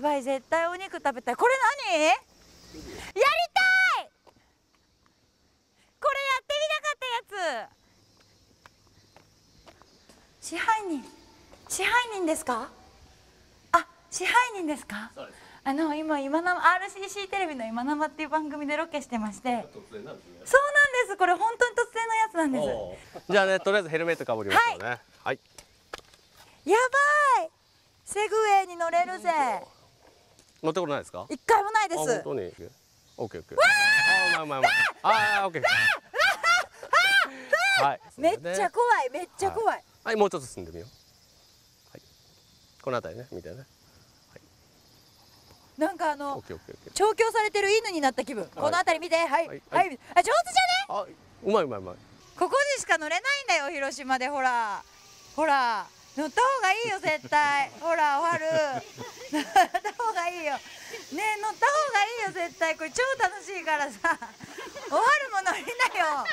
やばい絶対お肉食べたい。これ何？やりたい！これやってみたかったやつ。支配人。支配人ですか？あ支配人ですか？あの今今生 RCC テレビの今生っていう番組でロケしてまして。そうなん突然なんですね。です。これ本当に突然のやつなんです。じゃあねとりあえずヘルメットかぶりましょうね。はい、やばい！セグウェイに乗れるぜ乗ったことないですか？一回もないであ本す当に？オッケー！オッケーあうまいうまいうまいあー！オッケー！はいめっちゃ怖いめっちゃ怖い。はい。もうちょっと進んでみよう。はい。この辺りね見てね。なんかあの調教されてる犬になった気分、この辺り見て。はい。はい、はい。あ上手じゃね？あうまいうまいうまい。ここでしか乗れないんだよ広島で。ほら。ほら。乗った方がいいよ絶対。ほらおはるよ。ね乗った方がいいよ絶対。これ超楽しいからさ。終わるもの見なよ。